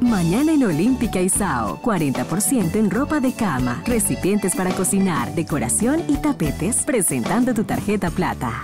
Mañana en Olímpica Sao, 40% en ropa de cama, recipientes para cocinar, decoración y tapetes, presentando tu tarjeta plata.